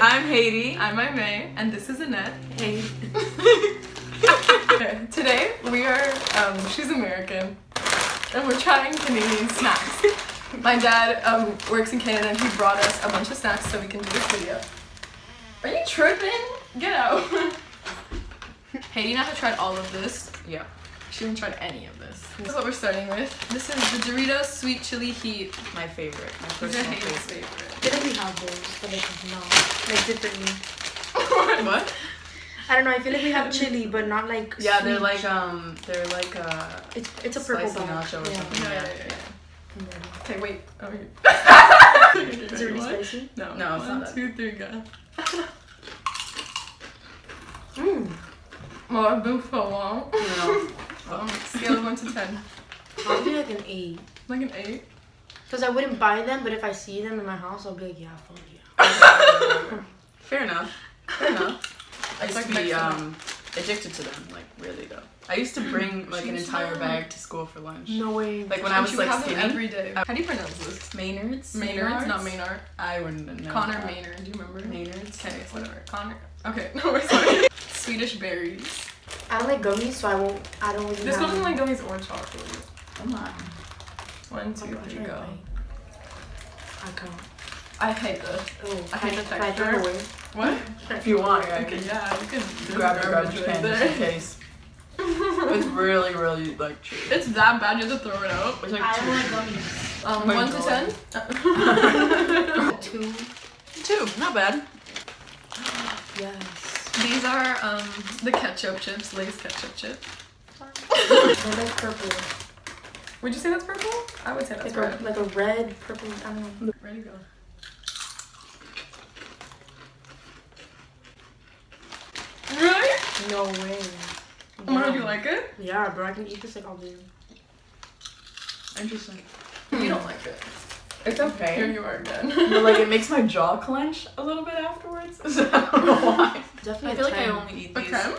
I'm Haydee. I'm my May, and this is Annette. Hey. Today we are, um, she's American, and we're trying Canadian snacks. My dad um, works in Canada and he brought us a bunch of snacks so we can do this video. Are you tripping? Get out. Haydee and I have tried all of this. Yeah. She hasn't tried any of this. This is what we're starting with. This is the Doritos Sweet Chili Heat. My favorite. My personal Haydee's favorite. favorite. I feel like we have those, but like not like differently. What? I don't know. I feel like we have chili, but not like. Yeah, they're like um, they're like uh, It's it's a purple spicy nacho or yeah. something. Yeah, yeah, yeah, I'm yeah. Okay, wait. Oh, here. Is it really What? spicy? No, No, it's One, not that. two, three, go. Mmm. More buffalo. No. Um, scale of one to ten. I'll be like an eight. Like an eight. Cause I wouldn't buy them, but if I see them in my house, I'll be like, yeah, fuck yeah. Fair enough. Fair enough. I It's used like to be um, addicted to them, like really though. I used to bring like an entire man. bag to school for lunch. No way. Like when I was she would like skinny. every day. How do you pronounce this? Maynard's. Maynard's, not Maynard. I wouldn't know. Connor that. Maynard. Do you remember? Maynard's. Okay, whatever. Connor. Okay, no, we're sorry. Swedish berries. I don't like gummies, so I won't. I don't really. This have goes in them. like gummies or chocolate. Come on. One, two, Oh, I'll three, go. I can't. I hate this. Oh, I hate the can I throw texture. away? What? If you want, yeah, Okay, yeah, you can grab your garbage garbage can just in case. It's really, really like chewy. It's that bad, you have to throw it out. It's like I two. don't like gummies. Um, one to ten. Two. Two, not bad. Yes. These are um the ketchup chips, Lay's ketchup chip. They're purple. Would you say that's purple? I would say that's Like red. a like a red, purple. I don't know. Ready go. Really? No way. Oh my god, you like it? Yeah, bro. I can eat this like all day. Interesting. You don't like it. It's okay. Here okay. you are again. but like it makes my jaw clench a little bit afterwards. So I don't know why. Definitely. I feel a like I only eat A these. ten?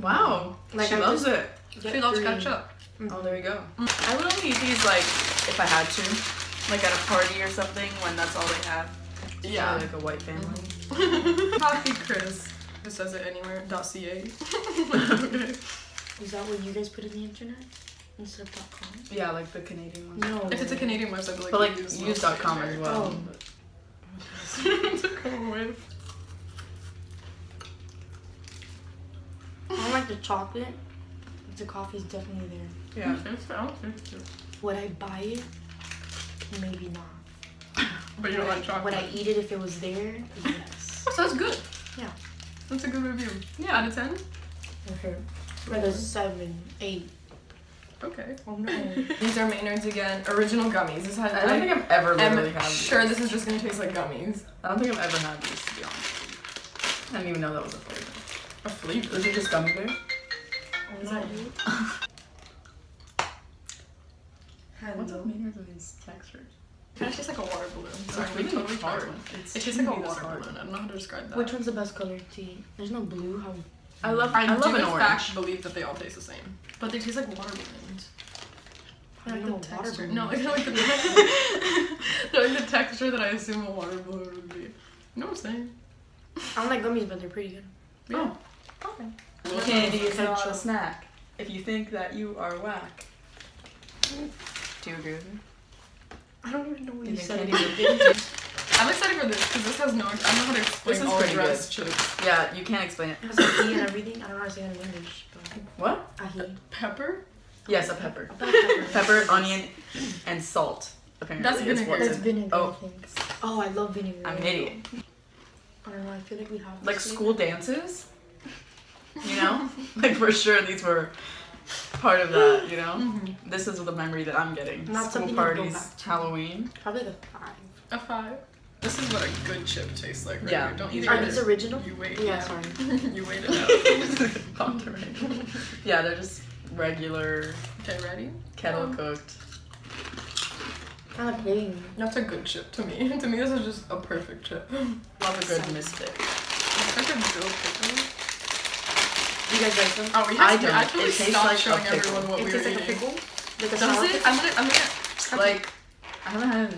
Wow. Like, she I loves it. She loves three. ketchup. Mm. Oh, there you go. Mm. I would only eat these like if I had to, like at a party or something when that's all they have. Yeah. Like a white family. Mm-hmm. Coffee Crisp. It says it anywhere. Dossier. okay. Is that what you guys put in the internet instead of .com? Yeah, like the Canadian ones. No. If it's a. Canadian website, but like, But like we use use.com as well. Oh. to come with. I don't like the chocolate. but The coffee's definitely there. Yeah. Hmm. I don't think so. Would I buy it? Maybe not. But you don't would, like chocolate. would I eat it if it was there? Yes. So that's good. Yeah. That's a good review. Yeah. Out of ten? Okay. Like a seven, eight. Okay. Oh no. These are Maynard's again. Original gummies. This has, I don't think I've ever literally I'm had sure this is just gonna taste like gummies. I don't think I've ever had these to be honest. I didn't even know that was a flavor. A flavor. Was it just gummy bear? Oh, is that you? What's Hello. up Maynard's with these textures? It kind of tastes like a water balloon. It's Sorry, we totally hard. tried one. It's It tastes like a water hard. balloon. I don't know how to describe that. Which one's the best color to eat? There's no blue. How? I love I, I, love do an in orange. fact believe that they all taste the same, but they taste like water balloons. I Like don't know the water texture. balloon. No, like, they're like the like the texture that I assume a water balloon would be. You know what I'm saying? I don't like gummies, but they're pretty good. Yeah. Oh, okay. Well, Candy is not a Ketchup. snack. If you think that you are whack. Do you agree with me? I don't even know what You you, said. candy is good? I'm excited for this because this has no. I don't know how to explain This is all pretty dress chips. Yeah, you can't explain it. It has ahi and everything. I don't know how to say that in English, but What? ahi. Pepper. Yes, a pepper. I thought Pepper, onion, and salt. Apparently, That's is vinegar. what's That's in- vinegar, Oh. I. Oh, I love vinegar. I'm an idiot. I don't know. I feel like we have Like this school dances. You know, like for sure these were part of that. You know, Mm-hmm. this is the memory that I'm getting. Not School something you'd go parties, back. Halloween. Probably the five. A five. This is what a good chip tastes like. Right Yeah. here. Don't These eat Are it. these original? You wait. Yeah, sorry. you wait it out. Ponderay. yeah, they're just regular Okay, ready? kettle Um, cooked. I like plain. That's a good chip to me. to me, this is just a perfect chip. Love a good misfit. It's like a dill pickle. You guys like them? Oh, we I have to don't. actually It tastes stop like a showing pickle. everyone what it we tastes were like a pickle. Like a Does it? pickle. I'm gonna. I'm gonna. Like, I haven't had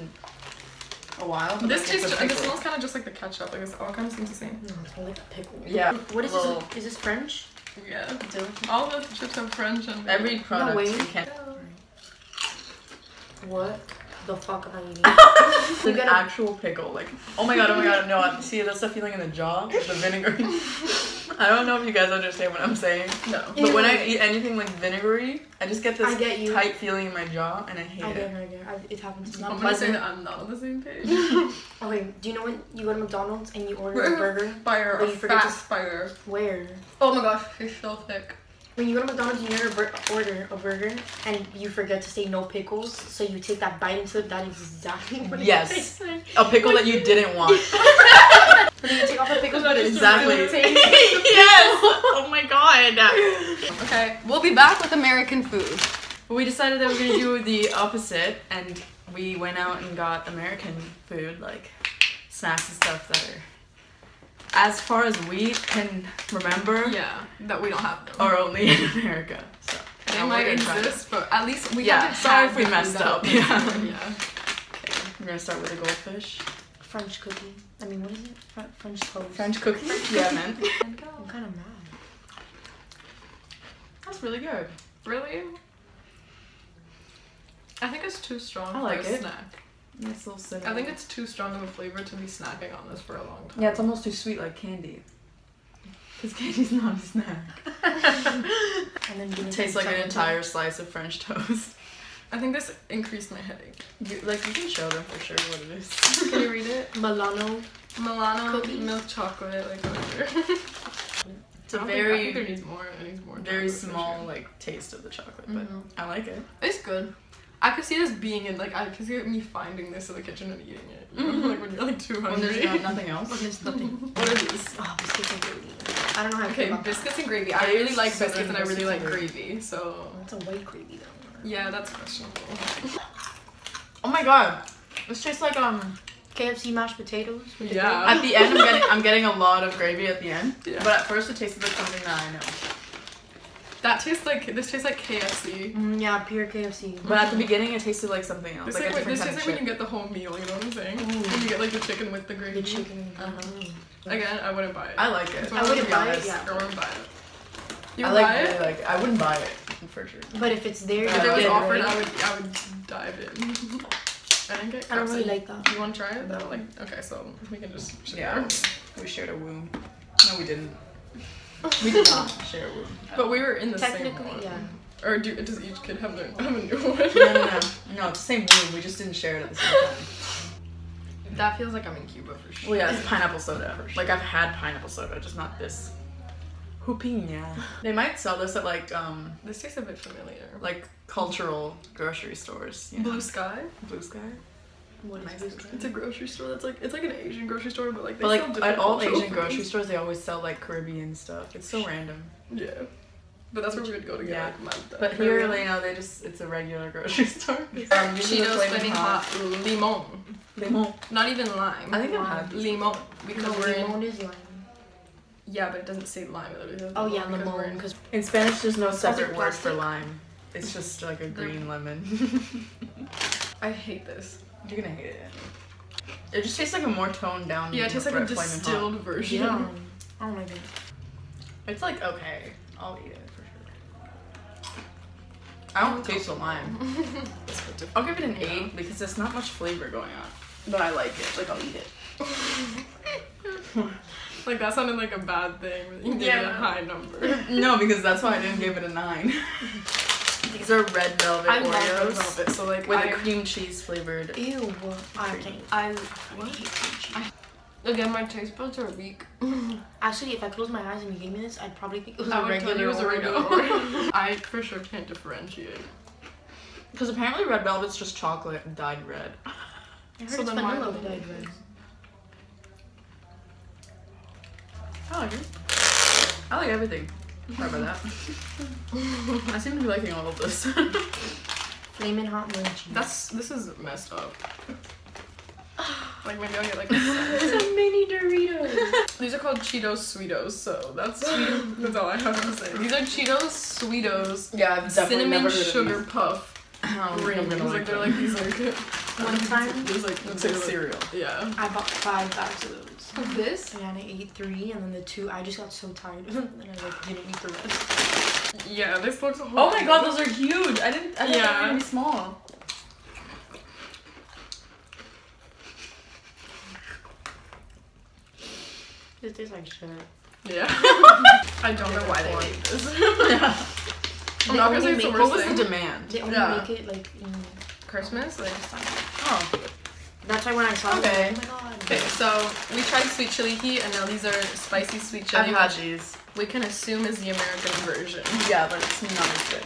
a while. but, This like, it's tastes. a This pickle. smells kind of just like the ketchup. Like it's all kind of seems the same. No, it's more like a pickle. Yeah. What is Well- this? Is this French? Yeah. Dill? All the chips are French and Every product no, way. you can. What the fuck am I eating? It's You an gotta- actual pickle. Like, oh my god, oh my god, no. I- See, that's the feeling in the jaw, the vinegary. I don't know if you guys understand what I'm saying. no. But when I eat anything like vinegary, I just get this I get you. tight feeling in my jaw, and I hate I it. get it, I get it. I- It happens to me. I'm gonna say that I'm not on the same page. Okay, do you know when you go to McDonald's and you order a burger? Fire, But you forget to- fire. Where? Oh my gosh, it's so thick. When you go to McDonald's, and you order a, order a burger and you forget to say no pickles, so you take that bite into it. That is exactly what Yes. it tastes like. A pickle that you didn't want. And then you take off the pickles, but exactly. yes. Oh my god. Okay, we'll be back with American food. We decided that we are gonna do the opposite, and we went out and got American food, like snacks and stuff that are, as far as we can remember, Yeah, that we don't have them. are only in America. So They might gonna try it. exist, but at least we Yeah, sorry if we messed up, yeah. yeah. We're gonna start with the goldfish. French cookie. I mean, what is it? Fr- French toast. French cookie. yeah, man. I'm kind of mad. That's really good. Really? I think it's too strong I like for a it. snack. Nice little cinnamon. I think it's too strong of a flavor to be snacking on this for a long time. Yeah, it's almost too sweet like candy. Because candy's not a snack. And then give It tastes like an entire slice of French toast. I think this increased my headache. You, like you can show them for sure what it is. Can you read it? Milano. Milano Cookies. milk chocolate, like whatever. It's a don't think- I very, think there needs more. It needs more. very small sure. like taste of the chocolate, but Mhm. I like it. It's good. I could see this being in like I could see me finding this in the kitchen and eating it. You know? Mhm. Like when you're like too When hungry. there's not, nothing else. But there's nothing. what are these? Oh, biscuits and gravy. I don't know how Okay, about that. biscuits and gravy. I really like biscuits and I really like gravy. So It's a white gravy though. Yeah, that's questionable. Oh my god, this tastes like um. KFC mashed potatoes. with the Yeah. At the end, I'm getting I'm getting a lot of gravy at the end. Yeah. But at first, it tasted like something that I know. That tastes like this tastes like KFC. Mm, yeah, pure KFC. But at the beginning, it tasted like something else, This, like like, different this kind tastes of like when you get the whole meal. You know what I'm saying? Ooh. When you get like the chicken with the gravy. The chicken. Uh-huh. Again, I wouldn't buy it. I like it. I wouldn't buy it, yeah. I wouldn't buy it. You I like buy really it? like. I wouldn't buy it for sure. But if it's there, If If it was offered, right. I would I would dive in. I didn't get I don't really crabs. like that. You want to try it? Though? Like, okay, so we can just share. Yeah, we shared a womb. No, we didn't. We did not share a womb. But we were in the same Technically, one. yeah. Or do, does each kid have their have a new one? No, no, no. No, it's the same womb. We just didn't share it at the same time. That feels like I'm in Cuba for sure. Well, yeah, it's pineapple soda. Like I've had pineapple soda, just not this. Jupiña. They might sell this at like um This tastes a bit familiar. like cultural grocery stores. You know? Blue Sky. Blue Sky. What is Nice. this? It's a grocery store that's like it's like an Asian grocery store, but like they But sell like different at all cultural Asian grocery stores, they always sell like Caribbean stuff. It's so random. Yeah. But that's where we would go to get Yeah. like Malta. But here, you know, they just it's a regular grocery store. Um, usually the Cheetos flaming flaming hot limon. Limon. Not even lime. I think I've Lime. had limon because No, we're in. limon is lime. Yeah, but it doesn't say lime. It says Oh yeah, because limon. in- Because In Spanish, there's no separate word for lime. It's just like a green lemon. I hate this. You're gonna hate it. It just tastes like a more toned down. Yeah, it tastes like a Red Flamin' distilled version. yeah. Oh my god. It's like okay, I'll eat it for sure. I don't taste the lime. I'll give it an Yeah. eight because there's not much flavor going on, but I like it. Like I'll eat it. Like that sounded like a bad thing. You gave it a Yeah. high number. No, because that's why I didn't give it a nine. These are red velvet I love red velvet, so like with I, a cream cheese flavored. Ew. I can't. I what? Again, my taste buds are weak. Actually, if I close my eyes and you gave me this, I'd probably think it was I a would tell you regular it was a regular Oreo. Oreo. I for sure can't differentiate. Because apparently red velvet's just chocolate dyed red. I heard So it's then vanilla dyed red. I like it. I like everything. Sorry about that. I seem to be liking all of this. Flamin' hot mochi. That's this is messed up. Like maybe I'll get like. it's a mini Dorito. These are called Cheetos Sweetos, so that's that's all I have to say. These are Cheetos Sweetos yeah, I've definitely cinnamon sugar puff I don't think I'm rings. gonna Like like they're them. like these like One time, It was like It's like cereal. Yeah. I bought five bags of those. Of this? And I ate three, and then the two, I just got so tired, and I like didn't eat the rest. Yeah, this looks. Oh my god, those are huge. I didn't. I thought Yeah. they were gonna be small. It tastes like shit. Yeah. I don't know why they made this. I'm not gonna say it's the make- worst What was the demand? They only Yeah. make it like in Christmas? Like, Oh, That's why when I saw Okay. it, like, oh my god. okay, so we tried sweet chili heat, and now these are spicy sweet I've chili, had these. we can assume is the American version. Yeah, but it's not as good.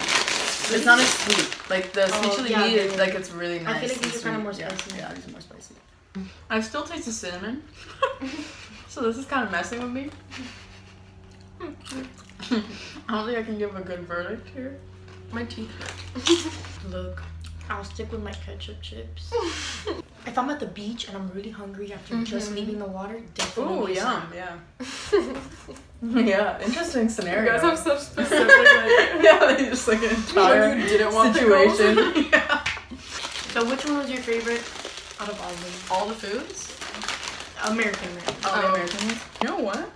It's not as sweet. Like the sweet Oh, chili yeah, heat, is, like it's really nice. I feel like these are kinda sweet. more Yeah, spicy. Yeah, these are more spicy. I still taste the cinnamon. so this is kind of messing with me. I don't think I can give a good verdict here. My teeth hurt. Look, I'll stick with my ketchup chips. if I'm at the beach and I'm really hungry after just Mhm. leaving the water, Ooh, definitely. yum, yeah. yeah, interesting scenario. You scenario. guys have such specific like, yeah, just like an entire when you didn't want pickles. situation. yeah. So which one was your favorite out of all of them? All the foods? American man. All Oh. the American. You know what?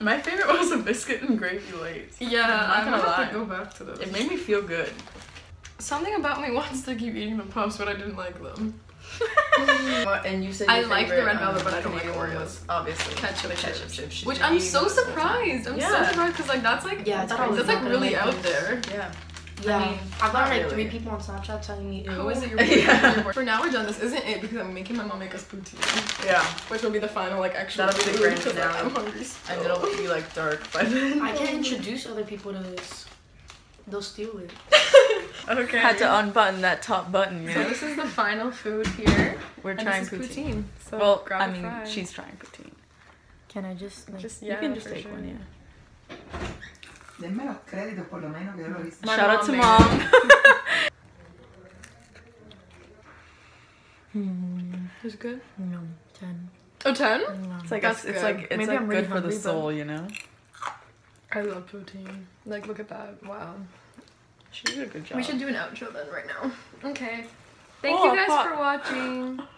My favorite was a biscuit and gravy Lay's. Yeah, I'm not gonna gonna lie. to go back to those. It made me feel good. Something about me wants to keep eating the puffs, but I didn't like them. and you said I your like the favorite, red velvet, um, but I don't like Canadian one Oreos. was Obviously, Ketchup ketchup chips. chips. She's Which been I'm so those this whole time. surprised. I'm so surprised because like that's like Yeah, I thought I was that's like really out there. Yeah. Yeah, I mean, I've got like really. three people on Snapchat telling me, How "Ew." is it your Yeah. For now we're done. This isn't it because I'm making my mom make us poutine, Yeah. which will be the final like extra. That'll be the food, grand 'cause, like, finale. I'm hungry. Still. And it'll be like dark by then. I can't introduce other people to this. They'll steal it. Okay. Had to unbutton that top button. So this is the final food here. We're and trying this is poutine. poutine. So Well, grab I a mean, fry. she's trying poutine. Can I just like? just you can just take sure. one, yeah. Denme los créditos por lo menos que yo lo hice. My Shout out to made mom. Hmm. it. It's good. No, ten. A ten? No. It's like That's it's good. like it's Maybe like I'm good really for the hungry, but- soul, you know. I love poutine. Like, look at that. Wow. She did a good job. We should do an outro then right now. Okay. Thank Oh, you guys for watching.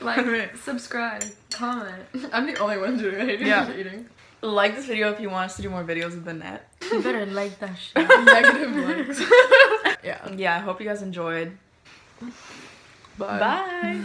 Like, subscribe, comment. I'm the only one doing it. Yeah. eating. like this video if you want us to do more videos of the net. You better like that shit. Negative likes. yeah. Yeah, I hope you guys enjoyed. Bye. Bye.